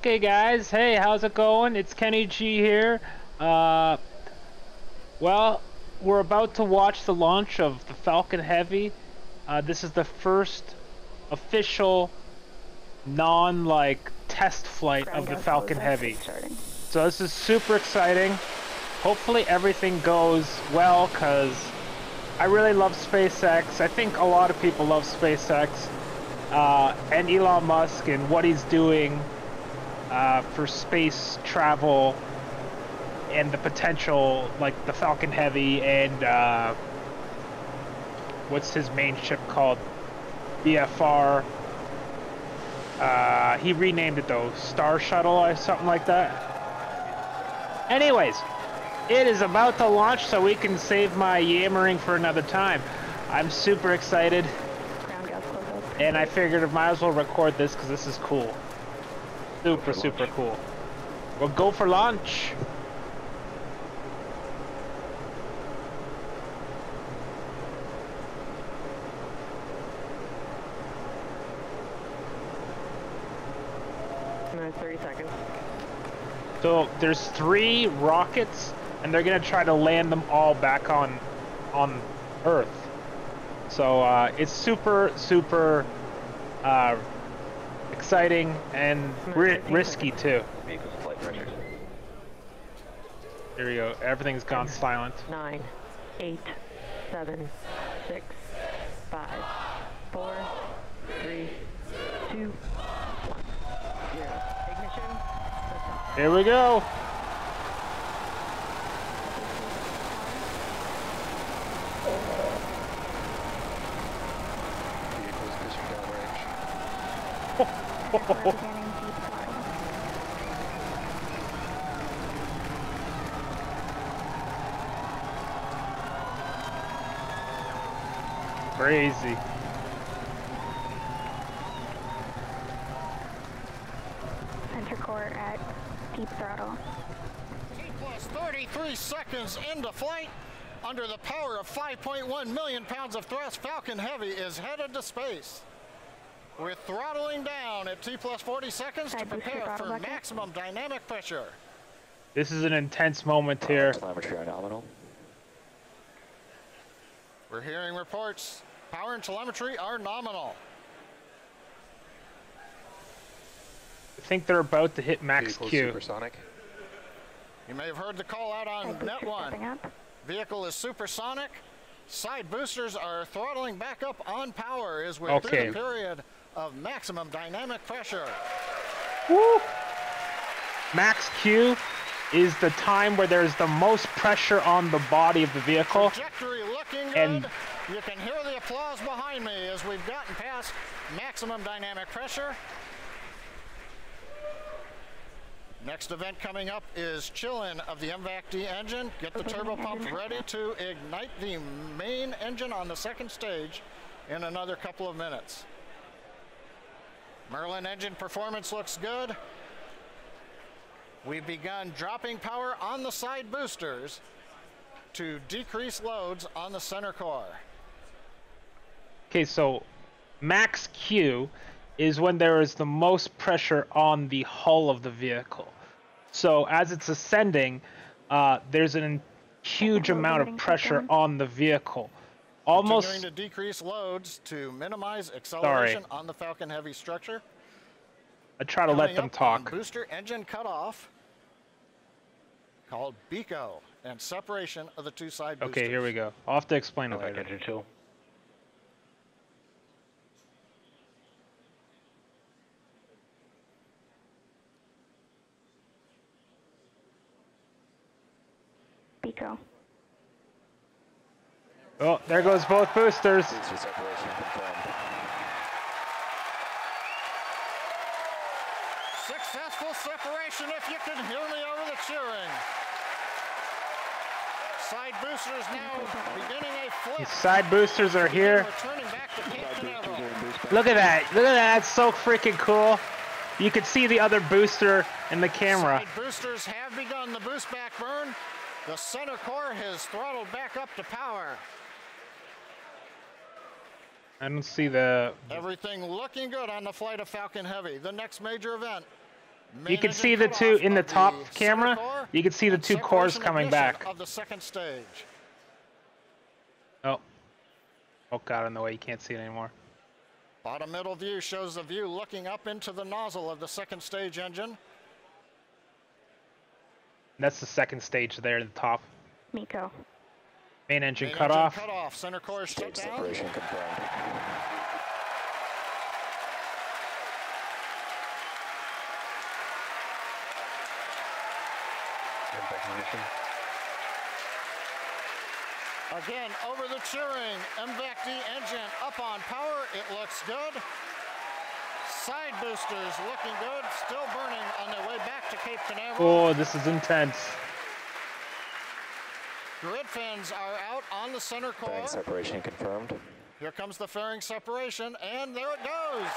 Okay, guys. Hey, how's it going? It's Kenny G here. Uh, well, we're about to watch the launch of the Falcon Heavy. Uh, this is the first official, non-like test flight of the Falcon Heavy. So this is super exciting. Hopefully everything goes well, cause I really love SpaceX. I think a lot of people love SpaceX. Uh, and Elon Musk and what he's doing uh, for space travel and the potential, like the Falcon Heavy and uh, what's his main ship called? BFR. Uh, he renamed it though, Star Shuttle or something like that. Anyways, it is about to launch so we can save my yammering for another time. I'm super excited. And I figured I might as well record this because this is cool. Super, super cool. We'll go for seconds. So there's three rockets, and they're gonna try to land them all back on, on Earth. So uh, it's super, super uh, exciting and ri risky too. There we go. Everything's gone silent. Nine, eight, seven, six, five, four, three, two, one, zero. Ignition. Here we go. Crazy. Center core at deep throttle. T plus 33 seconds into flight. Under the power of 5.1 million pounds of thrust, Falcon Heavy is headed to space. We're throttling down at T plus 40 seconds to Side booster prepare for bucket. maximum dynamic pressure. This is an intense moment here. Telemetry nominal. We're hearing reports. Power and telemetry are nominal. I think they're about to hit max Vehicle Q. supersonic. You may have heard the call out on Side Net 1. Vehicle is supersonic. Side boosters are throttling back up on power as we're Okay. through the period of maximum dynamic pressure. Woo! Max Q is the time where there's the most pressure on the body of the vehicle. Trajectory looking good. And- you can hear the applause behind me as we've gotten past maximum dynamic pressure. Next event coming up is chill-in of the MVAC-D engine. Get the turbo pump ready to ignite the main engine on the second stage in another couple of minutes. Merlin engine performance looks good. We've begun dropping power on the side boosters to decrease loads on the center core. Okay, so max Q is when there is the most pressure on the hull of the vehicle. So as it's ascending, uh, there's a huge amount of pressure shutdown. on the vehicle. Almost Continuing to decrease loads to minimize acceleration on the Falcon Heavy structure. I try to let them talk. Booster engine cutoff called BECO and separation of the two side boosters. Okay, here we go. I'll have to explain it Like later. engine chill. BECO. Oh, there goes both boosters. Successful separation if you can hear me over the cheering. Side boosters now beginning a flip. These side boosters are here. Returning back to Cape Canaveral. Look at that. Look at that. That's so freaking cool. You can see the other booster in the camera. Side boosters have begun the boost back burn. The center core has throttled back up to power. I don't see the. Everything looking good on the flight of Falcon Heavy. The next major event You can see the two in the top center camera. You can see the two cores coming back. Of the second stage. Oh. Oh god, in the way you can't see it anymore. Bottom middle view shows the view looking up into the nozzle of the second stage engine. That's the second stage there in the top. MECO. Main engine Main cut engine off. cut off. Center core shut Stage down. separation confirmed. Impact ignition. Again, over the cheering. MVAC-D engine up on power. It looks good. Side boosters looking good. Still burning on their way back to Cape Canaveral. Oh, this is intense. Grid fins are out on the center core. Fairing separation confirmed. Here comes the fairing separation, and there it goes.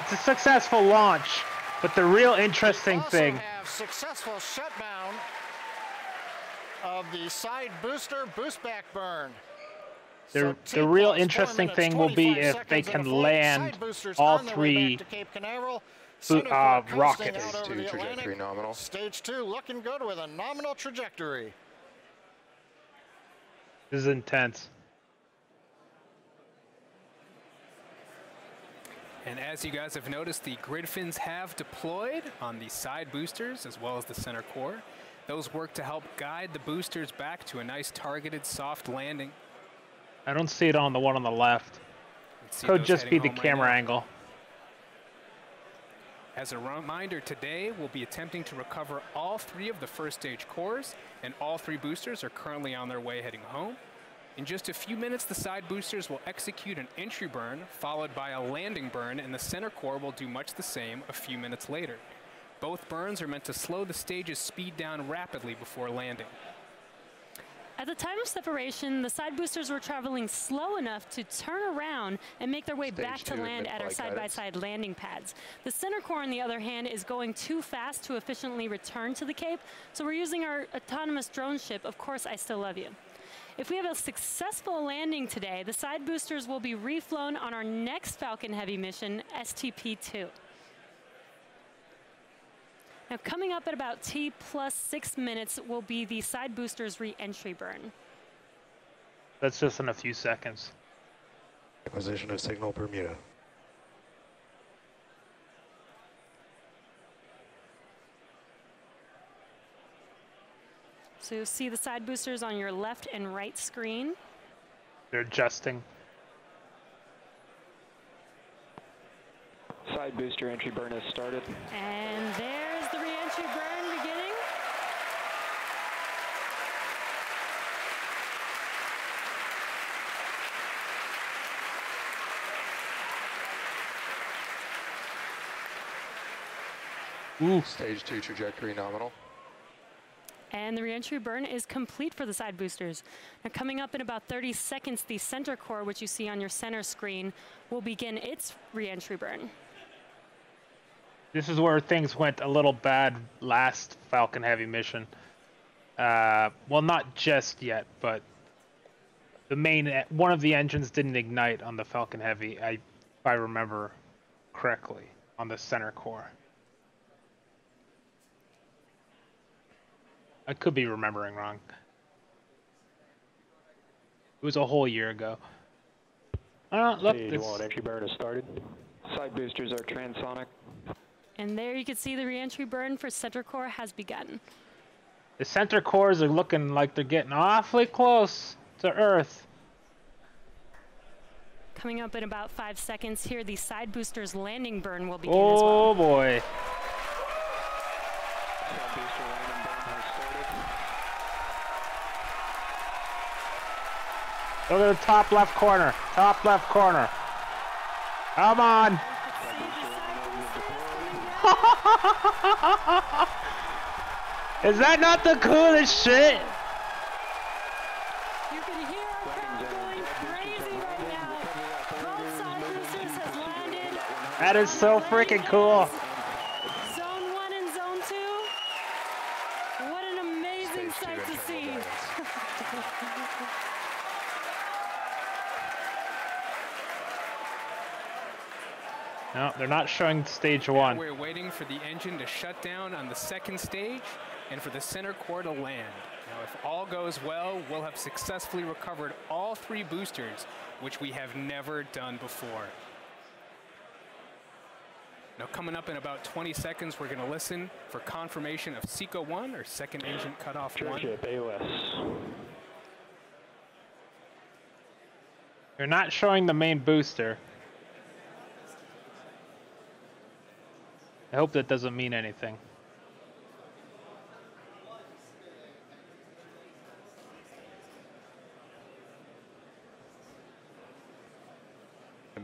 It's a successful launch, but the real interesting also thing. Have successful shutdown of the side booster boost back burn. The, So the real plus interesting minutes, thing will be if they can into land all on their way back three to Cape Canaveral. bo- Center uh, rockets. Stage two trajectory Atlantic. nominal. Stage two looking good with a nominal trajectory. This is intense. And as you guys have noticed, the grid fins have deployed on the side boosters as well as the center core. Those work to help guide the boosters back to a nice targeted soft landing. I don't see it on the one on the left. Could just be the home right camera angle. As a reminder, today we'll be attempting to recover all three of the first stage cores, and all three boosters are currently on their way heading home. In just a few minutes, the side boosters will execute an entry burn, followed by a landing burn, and the center core will do much the same a few minutes later. Both burns are meant to slow the stage's speed down rapidly before landing. At the time of separation, the side boosters were traveling slow enough to turn around and make their way Stage back to land at our mid-flight guidance. side-by-side landing pads. The center core, on the other hand, is going too fast to efficiently return to the Cape, so we're using our autonomous drone ship, Of Course I Still Love You. If we have a successful landing today, the side boosters will be reflown on our next Falcon Heavy mission, STP-2. Now, coming up at about T plus six minutes will be the side boosters re-entry burn. That's just in a few seconds. Acquisition of signal Bermuda. So you'll see the side boosters on your left and right screen. They're adjusting. Side booster entry burn has started. And there's the re-entry burn beginning. Ooh, Stage two trajectory nominal. And the re-entry burn is complete for the side boosters. Now coming up in about 30 seconds, the center core, which you see on your center screen, will begin its re-entry burn. this is where things went a little bad last Falcon Heavy mission. Uh, well, not just yet, but the main one of the engines didn't ignite on the Falcon Heavy. I, if I remember correctly, on the center core. I could be remembering wrong. It was a whole year ago. Uh, look, Stage it's- one entry burn has started. Side boosters are transonic. And there you can see the re-entry burn for center core has begun. The center cores are looking like they're getting awfully close to Earth. Coming up in about five seconds here, the side boosters landing burn will begin as well. Oh boy. Look at the top left corner. Top left corner. Come on. Is that not the coolest shit? You can hear our crowd going crazy right now. Both side boosters has landed. That is so freaking cool. Zone one and zone two. What an amazing sight to see. No, they're not showing stage Now one. We're waiting for the engine to shut down on the second stage and for the center core to land. Now, if all goes well, we'll have successfully recovered all three boosters, which we have never done before. Now, coming up in about 20 seconds, we're going to listen for confirmation of SECO 1 or second engine cutoff 1. Drone AOS. They're not showing the main booster. I hope that doesn't mean anything.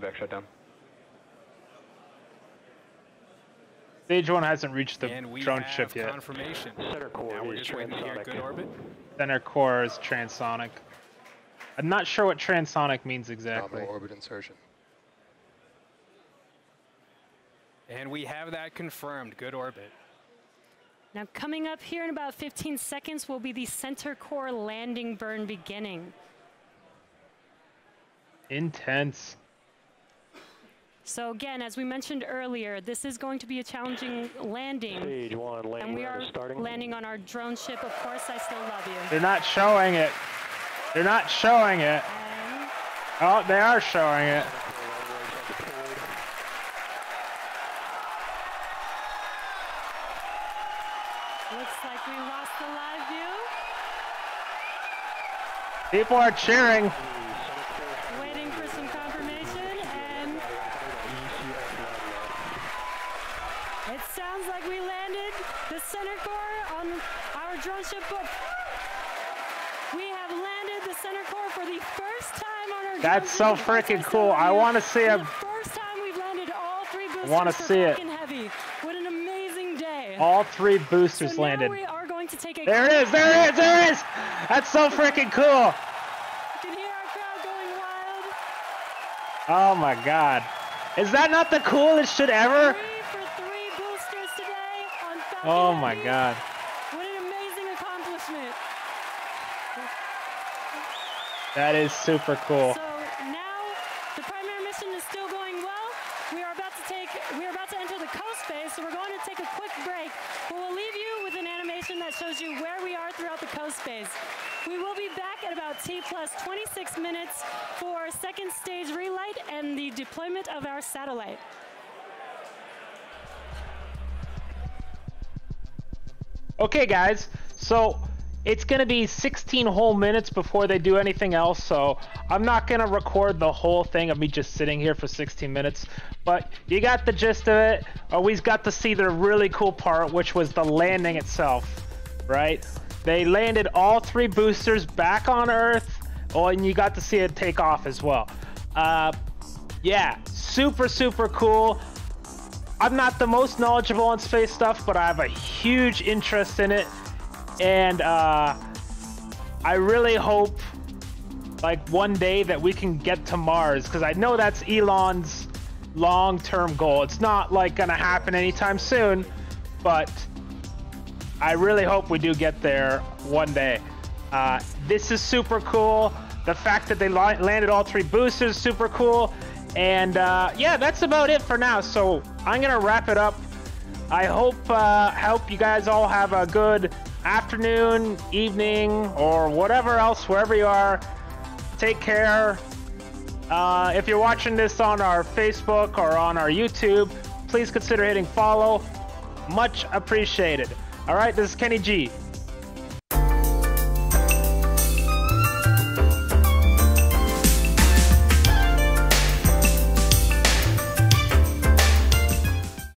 Back shutdown. Stage one hasn't reached the and drone ship yet. confirmation. Center core Now is just waiting to hear transonic. Center core is transonic. I'm not sure what transonic means exactly. Nominal orbit insertion. And we have that confirmed. Good orbit. Now, coming up here in about 15 seconds will be the center core landing burn beginning. Intense. So again, as we mentioned earlier, this is going to be a challenging landing. Stage one, And landing we are starting. landing on our drone ship. Of course, I still love you. They're not showing it. They're not showing it. And Oh, they are showing it. looks like we lost the live view. People are cheering. Waiting for some confirmation, and it sounds like we landed the center core on our drone ship book. We have landed the center core for the first time on our drone That's so ship. Of course, freaking cool. I wanna see For a- The first time we've landed all three boosters wanna see it. Falcon Heavy. What an amazing day. All three boosters so landed. Now we are going to take a There it is. There it is. There it is. That's so freaking cool. You can hear our crowd going wild. Oh my god. Is that not the coolest shit ever? Three for three boosters today on Oh my god. What an amazing accomplishment. That is super cool. So now the primary mission is still going well. We are about to take we are about to enter the coast phase, so we're going to take a quick break. But we'll leave you with an animation that shows you where we are throughout the coast phase. We will be back at about T plus 26 minutes for second stage relight and the deployment of our satellite. Okay, guys. So it's gonna be 16 whole minutes before they do anything else. So I'm not gonna record the whole thing of me just sitting here for 16 minutes. But you got the gist of it. Always got to see the really cool part, which was the landing itself, right? They landed all three boosters back on Earth. Oh, and you got to see it take off as well. Uh, yeah, super super cool. I'm not the most knowledgeable on space stuff, but I have a huge interest in it, and uh, I really hope, like one day, that we can get to Mars, because I know that's Elon's long-term goal. It's not like gonna happen anytime soon, but I really hope we do get there one day. Uh, this is super cool. The fact that they landed all three boosters super cool. And uh, yeah, that's about it for now. So I'm gonna wrap it up. I hope uh, hope you guys all have a good afternoon, evening, or whatever else, wherever you are. Take care. Uh, if you're watching this on our Facebook or on our YouTube, please consider hitting follow. Much appreciated. All right, this is Kenny G.